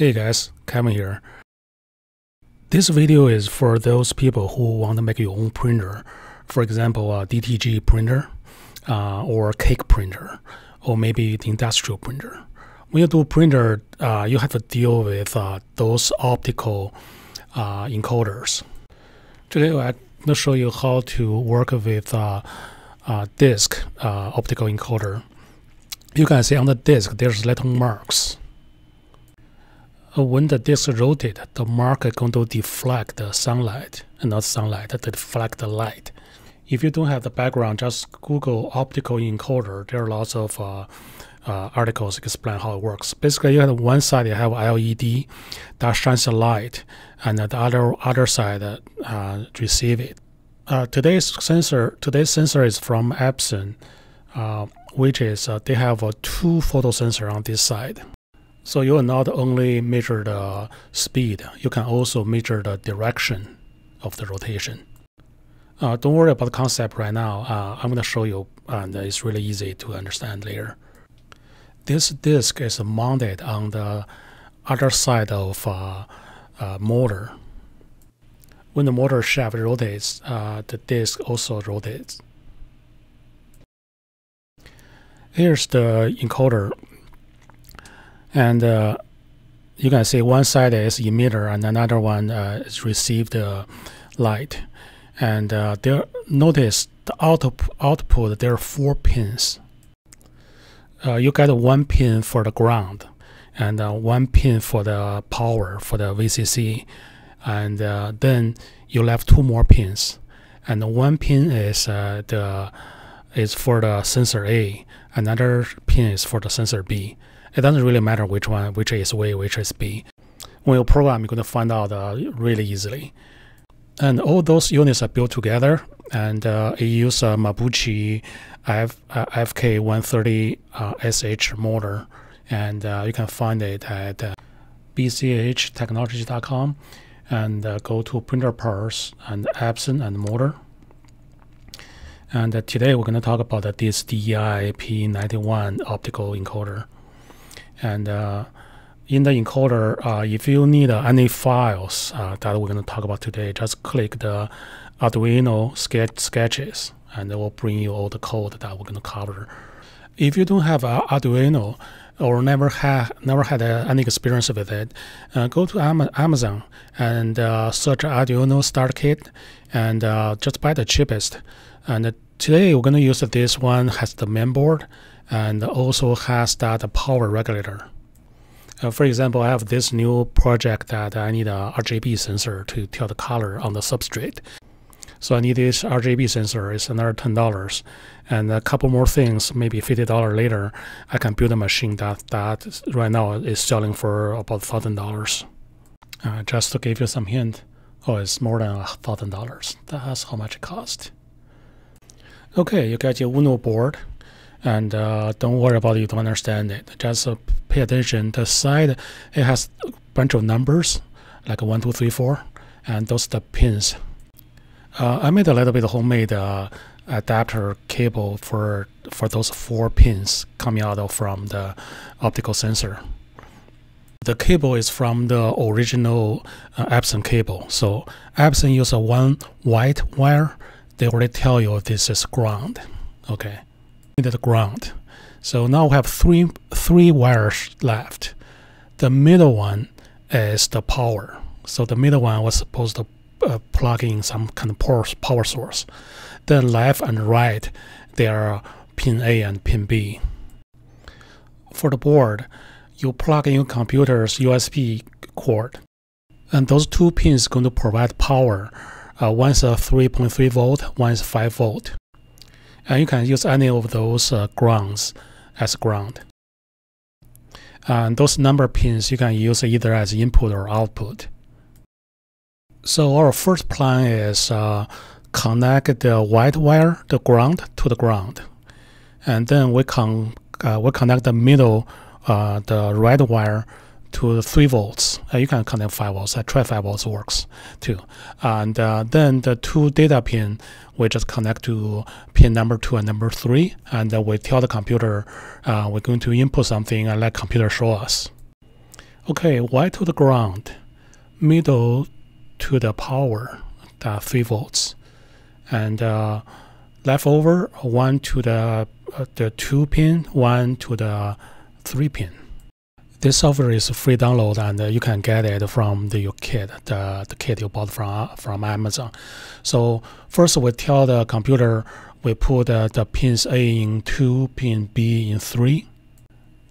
Hey guys, Kevin here. This video is for those people who want to make your own printer. For example, a DTG printer uh, or cake printer or maybe the industrial printer. When you do printer, uh, you have to deal with uh, those optical uh, encoders. Today I'm going to show you how to work with uh, disk uh, optical encoder. You can see on the disk there's little marks when the disk rotates, the mark is going to deflect the sunlight, not sunlight, deflect the light. If you don't have the background, just Google optical encoder. There are lots of uh, uh, articles explain how it works. Basically, you have one side you have LED that shines the light, and the other other side uh, receive it. Uh, today's sensor today's sensor is from Epson, uh, which is uh, they have a two photo sensor on this side. So you will not only measure the speed, you can also measure the direction of the rotation. Uh, don't worry about the concept right now. Uh, I'm going to show you, and it's really easy to understand later. This disk is mounted on the other side of uh, uh motor. When the motor shaft rotates, uh, the disk also rotates. Here's the encoder and uh, you can see one side is emitter and another one uh, is received uh, light. And uh, there, notice the output, output there are four pins. Uh, you get one pin for the ground and uh, one pin for the power for the VCC. And then you left two more pins. And one pin is the is for the sensor A, another pin is for the sensor B. It doesn't really matter which one, which is A, which is B. When you program, you're going to find out uh, really easily. And all those units are built together, and uh, it uses a Mabuchi F, uh, FK130SH uh, motor, and uh, you can find it at uh, bchtechnology.com and uh, go to printer parts and Epson and motor. And today we're going to talk about this DEI P91 optical encoder. And uh, in the encoder, uh, if you need uh, any files uh, that we're going to talk about today, just click the Arduino sketch sketches, and it will bring you all the code that we're going to cover. If you don't have an Arduino or never had never had uh, any experience with it, uh, go to Amazon and search Arduino Start Kit, and just buy the cheapest. And today we're going to use this one has the mainboard and also has that power regulator. Uh, for example, I have this new project that I need a RGB sensor to tell the color on the substrate. So I need this RGB sensor. It's another ten dollars, and a couple more things, maybe fifty dollars later, I can build a machine that that right now is selling for about thousand dollars. Uh, just to give you some hint, oh, it's more than a thousand dollars. That's how much it costs. Okay, you got your Uno board and uh, don't worry about it. You don't understand it. Just uh, pay attention. The side it has a bunch of numbers, like one, two, three, four, and those are the pins. Uh, I made a little bit of homemade uh, adapter cable for for those four pins coming out of from the optical sensor. The cable is from the original uh, Epson cable. So Epson uses one white wire. They already tell you this is ground. Okay the ground. So now we have three three wires left. The middle one is the power. So the middle one was supposed to uh, plug in some kind of power source. Then left and right, they are pin A and pin B. For the board, you plug in your computer's USB cord, and those two pins going to provide power. Uh, one's a 3.3 volt, one's 5 volt and you can use any of those uh, grounds as ground. And those number pins you can use either as input or output. So our first plan is uh, connect the white wire, the ground, to the ground, and then we can uh, we connect the middle, uh, the red wire to 3 volts. Uh, you can connect 5 volts. I try 5 volts works too. And uh, then the two data pin, we just connect to pin number 2 and number 3. And uh, we tell the computer uh, we're going to input something and let computer show us. Okay, Y to the ground, middle to the power, that 3 volts, and uh, left over 1 to the, uh, the 2 pin, 1 to the 3 pin. This software is free download and uh, you can get it from the, your kit, the, the kit you bought from, from Amazon. So first we tell the computer we put uh, the pins A in 2, pin B in 3.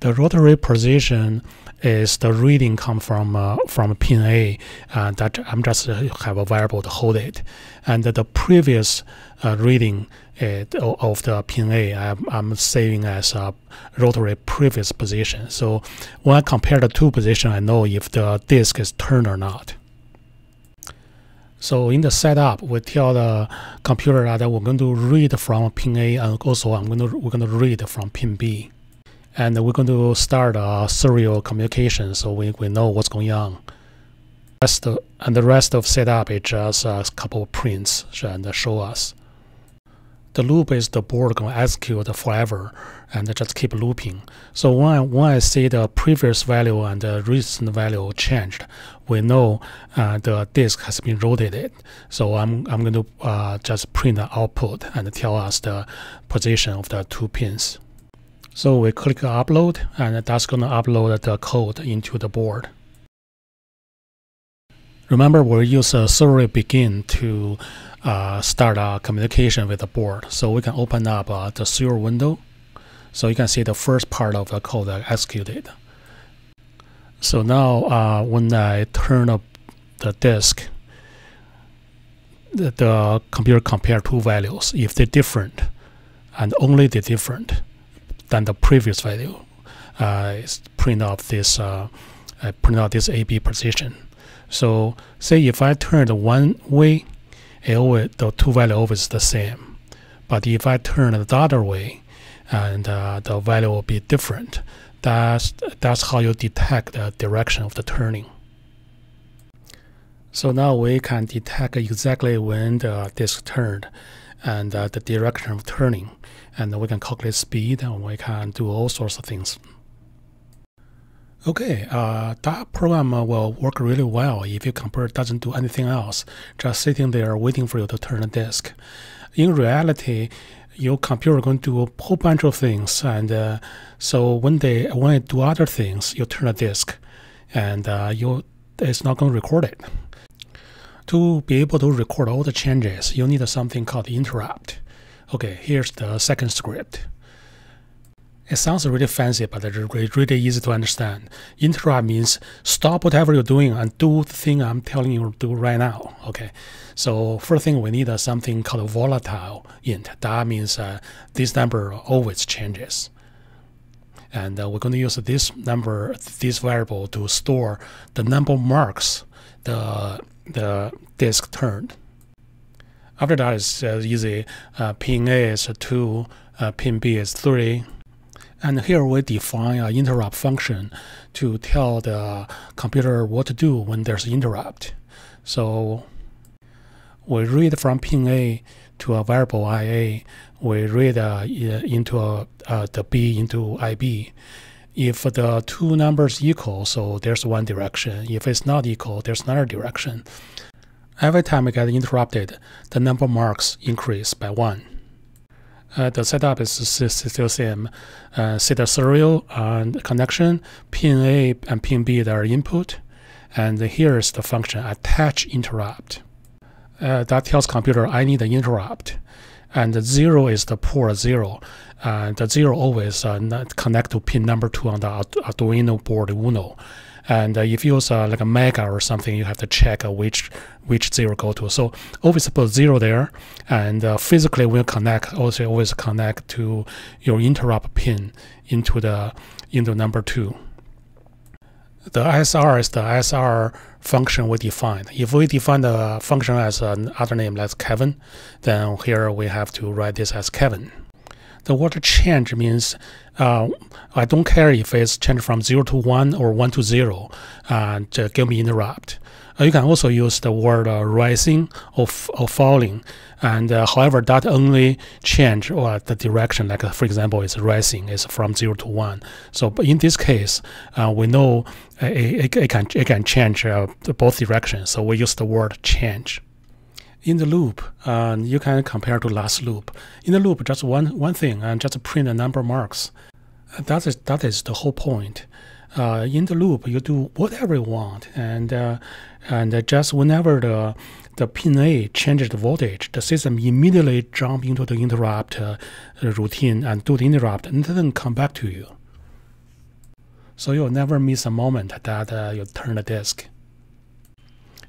The rotary position is the reading come from uh, from pin A uh, that I'm just uh, have a variable to hold it, and the previous uh, reading it, of the pin A I'm, I'm saving as a rotary previous position. So when I compare the two positions, I know if the disk is turned or not. So in the setup, we tell the computer that we're going to read from pin A and also I'm going to we're going to read from pin B and we're going to start a serial communication so we, we know what's going on. Rest and the rest of setup is just a couple of prints and show us. The loop is the board going to execute forever and just keep looping. So when I, when I see the previous value and the recent value changed, we know uh, the disk has been rotated. So I'm, I'm going to uh, just print the output and tell us the position of the two pins. So we click upload and that's going to upload the code into the board. Remember we use a serial begin to uh, start a communication with the board. So we can open up uh, the serial window. So you can see the first part of the code executed. So now uh, when I turn up the disk, the, the computer compare two values. If they're different, and only they're different, than the previous value. Uh, print out this uh, print out this AB position. So say if I turn the one way, always, the two value always the same. But if I turn the other way, and uh, the value will be different. That's that's how you detect the direction of the turning. So now we can detect exactly when the disk turned and uh, the direction of turning and we can calculate speed and we can do all sorts of things. Okay, uh, that program will work really well if your computer doesn't do anything else, just sitting there waiting for you to turn the disk. In reality, your computer going to do a whole bunch of things, and uh, so when they when it do other things, you turn the disk, and uh, you it's not going to record it. To be able to record all the changes, you need something called interrupt. Okay, here's the second script. It sounds really fancy, but it's really easy to understand. Interrupt means stop whatever you're doing and do the thing I'm telling you to do right now. Okay, so first thing we need is something called volatile int. That means uh, this number always changes. And uh, we're going to use this number, this variable to store the number marks the, the disk turned. After that, it's uh, easy. Uh, pin A is 2, uh, pin B is 3. And here we define an interrupt function to tell the computer what to do when there's interrupt. So we read from pin A to a variable IA. We read uh, into a, uh, the B into IB. If the two numbers equal, so there's one direction. If it's not equal, there's another direction. Every time we get interrupted, the number marks increase by 1. Uh, the setup is still same. Uh, the serial and connection, pin A and pin B are input, and here is the function attach interrupt. Uh, that tells computer I need an interrupt, and the zero is the port zero. Uh, the zero always uh, connect to pin number two on the Arduino board Uno. And uh, if you use uh, like a mega or something, you have to check uh, which which zero go to. So always put zero there, and uh, physically will connect. Also always connect to your interrupt pin into the into number two. The ISR is the ISR function we defined. If we define the function as another name, like Kevin, then here we have to write this as Kevin. The word change means uh, I don't care if it's changed from 0 to 1 or 1 to 0, and uh, give me interrupt. Uh, you can also use the word uh, rising or, or falling, and uh, however that only change or the direction. Like for example, is rising is from zero to one. So in this case, we know it, it, can it can change both directions. So we use the word change in the loop, uh, you can compare to last loop. In the loop, just one one thing, and just print a number marks. That is that is the whole point. Uh, in the loop, you do whatever you want, and uh, and just whenever the the pin A changes the voltage, the system immediately jump into the interrupt uh, routine and do the interrupt, and then come back to you. So you'll never miss a moment that uh, you turn the disk.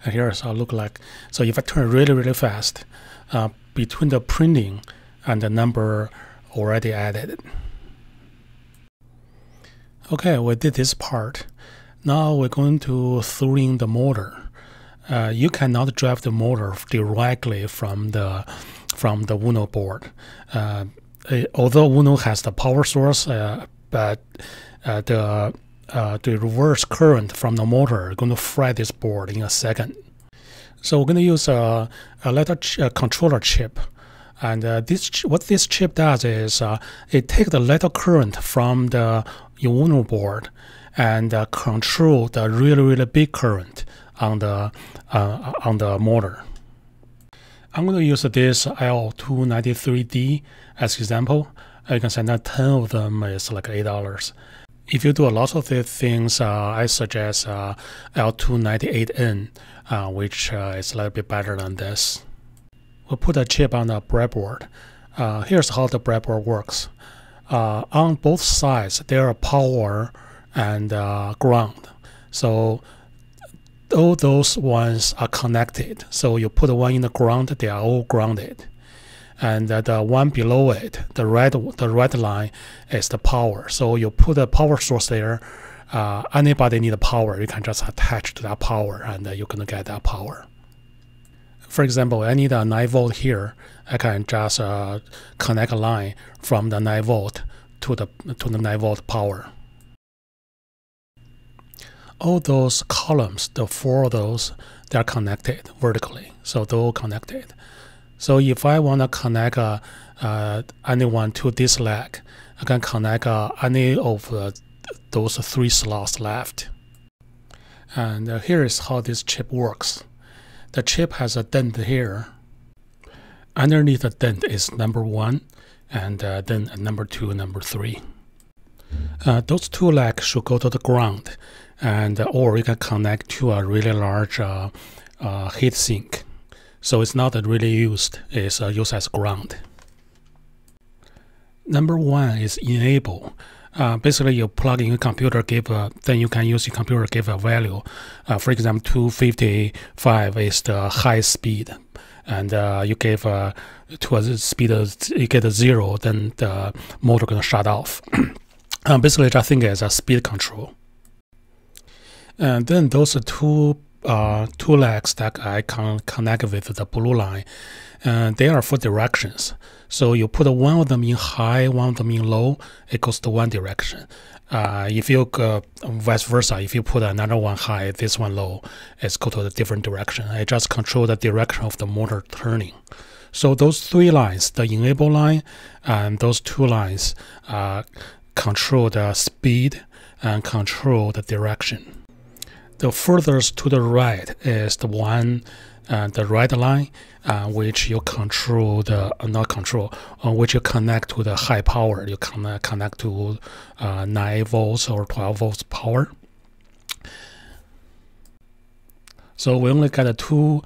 And here's how it look like. So if I turn really really fast, uh, between the printing and the number already added. Okay, we did this part. Now we're going to throw in the motor. Uh, you cannot drive the motor directly from the from the Uno board. Uh, although Uno has the power source, uh, but uh, the uh, the reverse current from the motor going to fry this board in a second. So we're going to use a, a little ch a controller chip. And uh, this what this chip does is uh, it takes the little current from the Uno board and uh, control the really really big current on the uh, on the motor. I'm going to use this L293D as example. You can see that 10 of them is like $8. If you do a lot of these things, uh, I suggest uh, L298N, uh, which uh, is a little bit better than this. We'll put a chip on the breadboard. Uh, here's how the breadboard works. Uh, on both sides, there are power and ground. So all those ones are connected. So you put one in the ground, they are all grounded and the one below it, the red the red line is the power. So you put a power source there. Uh, anybody need a power, you can just attach to that power, and uh, you're gonna get that power. For example, I need a 9 volt here. I can just uh, connect a line from the 9 volt to the to the 9 volt power. All those columns, the four of those, they are connected vertically, so they're all connected. So if I want to connect uh, uh, anyone to this leg, I can connect uh, any of uh, those three slots left. And uh, here is how this chip works. The chip has a dent here. Underneath the dent is number one, and uh, then number two, number three. those two legs should go to the ground, and or you can connect to a really large heat sink so it's not really used, it's uh, used as ground. Number one is enable. Uh, basically, you plug in your computer, give a, then you can use your computer give a value. Uh, for example, 255 is the high speed, and uh, you give uh, to a speed you get a zero, then the motor gonna shut off. Uh, basically, I think it's a speed control. And then those two uh, two legs that I can connect with the blue line. And they are for directions. So you put one of them in high, one of them in low, it goes to one direction. Uh, if you uh, vice versa, if you put another one high, this one low, it's go to a different direction. I just control the direction of the motor turning. So those three lines, the enable line and those two lines, uh, control the speed and control the direction. The furthest to the right is the one, uh, the red line, uh, which you control the uh, not control, uh, which you connect to the high power. You can uh, connect to uh, 9 volts or 12 volts power. So we only got two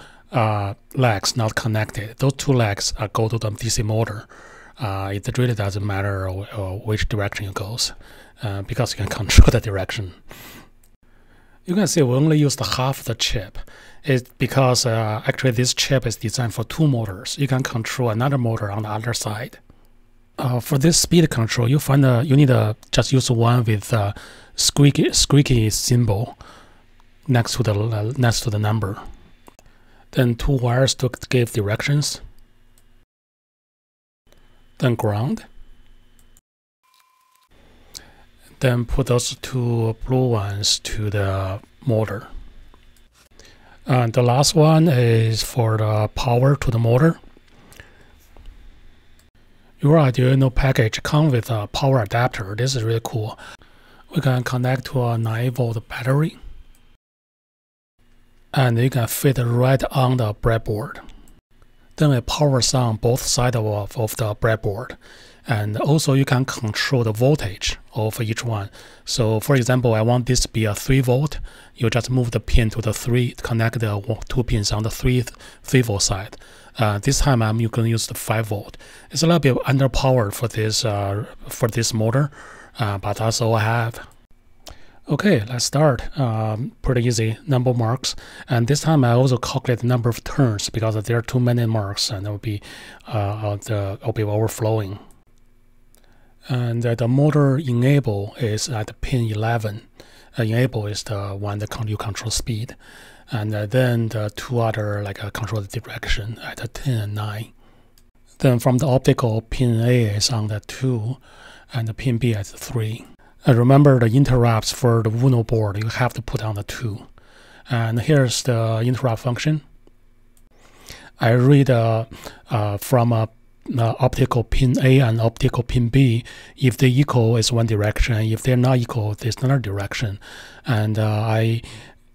legs not connected. Those two legs go to the DC motor. it really doesn't matter which direction it goes because you can control the direction you can see we only used half the chip. It's because uh, actually this chip is designed for two motors. You can control another motor on the other side. Uh, for this speed control, you find uh, you need to just use one with a squeaky squeaky symbol next to the uh, next to the number. Then two wires to give directions. Then ground, then put those two blue ones to the motor. And the last one is for the power to the motor. Your Arduino package comes with a power adapter. This is really cool. We can connect to a 9 volt battery. And you can fit right on the breadboard. Then it powers on both sides of, of the breadboard. And also you can control the voltage of each one. So for example, I want this to be a 3 volt. You just move the pin to the 3, connect the two pins on the 3, 3 volt side. Uh, this time I'm going to use the 5 volt. It's a little bit underpowered for this uh, for this motor, uh, but that's all I have. Okay, let's start. Um, pretty easy number marks, and this time I also calculate the number of turns because there are too many marks, and it will be uh, the will be overflowing. And the motor enable is at pin 11. Uh, enable is the one that you control speed, and uh, then the two other like uh, control the direction at 10 and 9. Then from the optical, pin A is on the 2, and the pin B at 3. And remember the interrupts for the Uno board, you have to put on the 2. And here's the interrupt function. I read uh, uh, from a uh, optical pin A and optical pin B. If they equal, it's one direction. If they're not equal, there's another direction. And uh, I,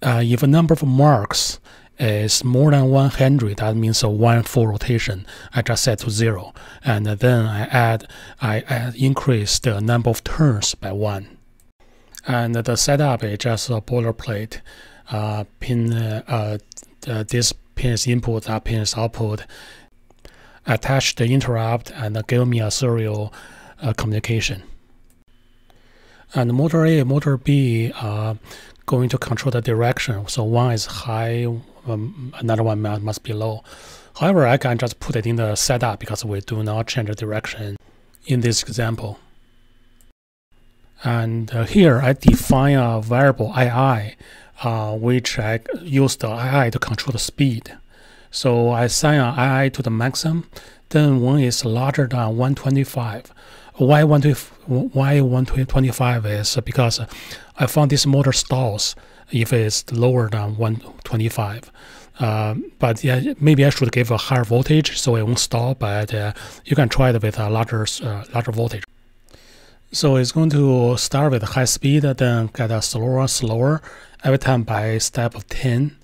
uh, if a number of marks is more than 100, that means a one full rotation. I just set to zero, and then I add, I add increase the number of turns by one. And the setup is just a boilerplate. Uh, pin, uh, uh, this pin is input, that pin is output. Attach the interrupt and give me a serial uh, communication. And motor A, motor B are going to control the direction. So one is high, um, another one must be low. However, I can just put it in the setup because we do not change the direction in this example. And uh, here I define a variable ii, uh, which I use the ii to control the speed. So I assign an ii to the maximum, then one is larger than 125. Why 125 is because I found this motor stalls if it's lower than 125. Uh, but yeah, maybe I should give a higher voltage so it won't stall. But uh, you can try it with a larger uh, larger voltage. So it's going to start with high speed, then get a slower, and slower every time by step of 10.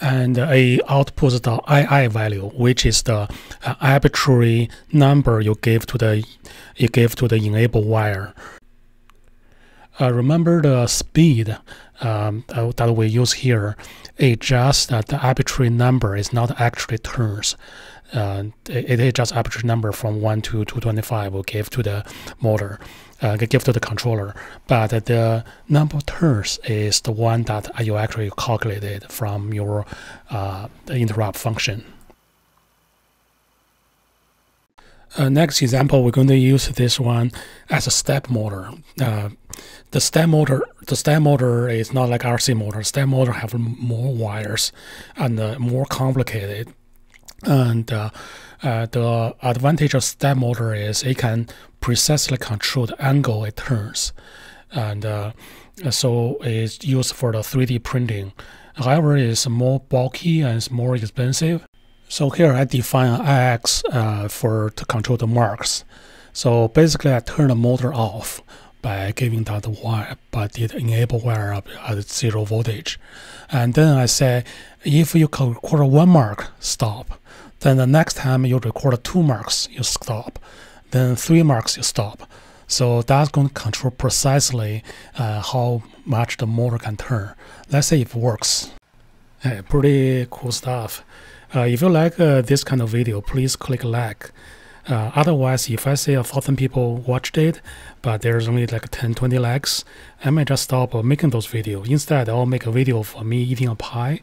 And a outputs the II value, which is the uh, arbitrary number you give to the you give to the enable wire. Uh, remember the speed um, that we use here is just that the arbitrary number is not actually turns. Uh, it, it is just arbitrary number from 1 to 225 will give to the motor, uh, give to the controller. But the number of turns is the one that you actually calculated from your uh, interrupt function. Uh, next example, we're going to use this one as a step motor. Uh, the step motor, the step motor is not like RC motor. Step motor have more wires and uh, more complicated. And uh, uh, the advantage of step motor is it can precisely control the angle it turns, and uh, so it's used for the 3D printing. However, it's more bulky and it's more expensive. So here I define Ix uh, for to control the marks. So basically, I turn the motor off by giving that wire, but it enable wire at zero voltage. And then I say, if you record one mark, stop. Then the next time you record two marks, you stop. Then three marks, you stop. So that's going to control precisely uh, how much the motor can turn. Let's say it works. Hey, pretty cool stuff. Uh, if you like uh, this kind of video, please click like. Uh, otherwise, if I say a thousand people watched it, but there's only like 10, 20 likes, I might just stop making those videos. Instead, I'll make a video for me eating a pie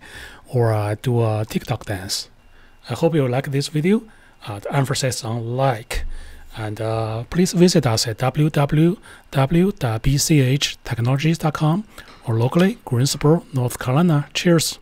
or uh, do a TikTok dance. I hope you like this video. Uh, the emphasis on like. And uh, please visit us at www.bchtechnologies.com or locally, Greensboro, North Carolina. Cheers.